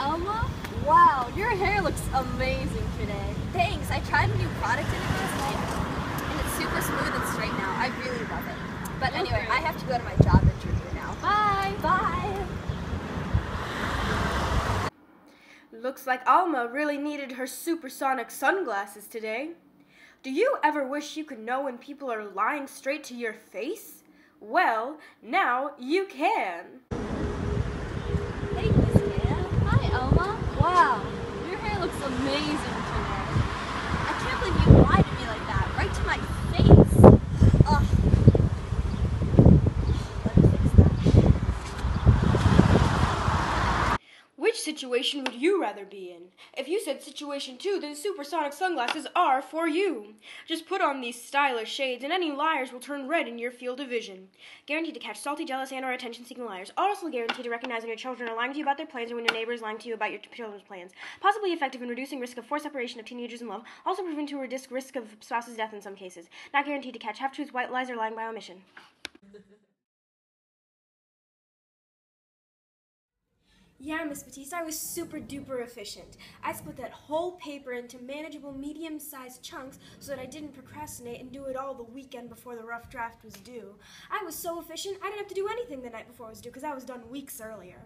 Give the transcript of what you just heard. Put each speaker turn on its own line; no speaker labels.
Elma. Wow, your hair looks amazing today.
Thanks. I tried a new product in it last night, and it's super smooth and straight now. I really love it. But oh, anyway,
Okay.
I have to go to my job interview now.
Bye.
Bye.
Looks like Alma really needed her supersonic sunglasses today. Do you ever wish you could know when people are lying straight to your face? Well, now you can.
Hey, Miss Kaya.
Hi, Elma. Wow, your hair looks amazing today.
I can't believe you lied to me like that, right to my face. Ugh. Let me fix that.
Which situation would you rather be in? If you said situation two, then supersonic sunglasses are for you. Just put on these stylish shades, and any liars will turn red in your field of vision. Guaranteed to catch salty, jealous, and/or attention-seeking liars. Also guaranteed to recognize when your children are lying to you about their plans or when your neighbor is lying to you about your children's plans. Possibly effective in reducing risk of forced separation of teenagers in love. Also proven to reduce risk of spouse's death in some cases. Not guaranteed to catch half-truths, white lies, or lying by omission.
Yeah, Miss Batiste, I was super duper efficient. I split that whole paper into manageable medium sized chunks so that I didn't procrastinate and do it all the weekend before the rough draft was due. I was so efficient, I didn't have to do anything the night before it was due because I was done weeks earlier.